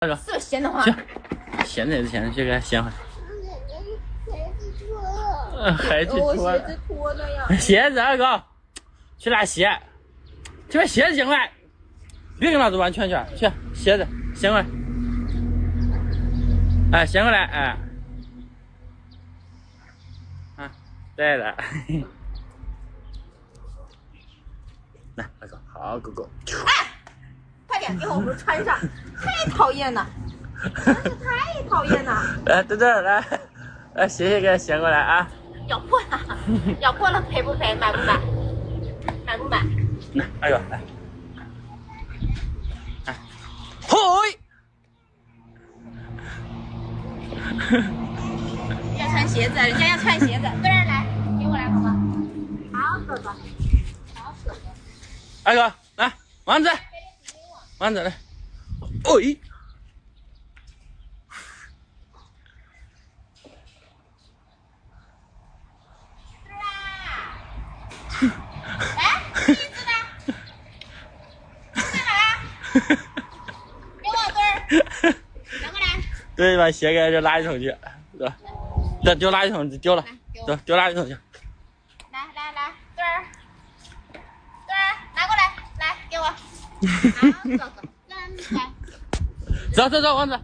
那个是闲的话，去，现在的钱去给他掀回来。呃还去我脱鞋子脱了呀。鞋子二哥，去拿鞋，去把鞋子掀过来，别跟老子玩圈圈，去鞋子。掀过来，哎，掀过来，哎，啊，对了，来，二哥，好哥哥，快点给我们穿上，太讨厌了，真是太讨厌了，来，墩墩，来，来，鞋鞋给他掀过来啊，咬破了，咬破了，赔不赔？买不买？买不买？来，二哥，来，来，嘿。要穿鞋子，人家要穿鞋子，墩儿来，给我来好吗？好哥哥，好哥哥，二哥，来，丸子，丸子来，哎，呢？在哪啊？给我墩儿，拿过来，对，把鞋给扔垃圾桶去，对丢垃圾桶丢了丢垃圾桶去。来来来，墩儿，墩儿，拿过来，来给我。走走走，王子，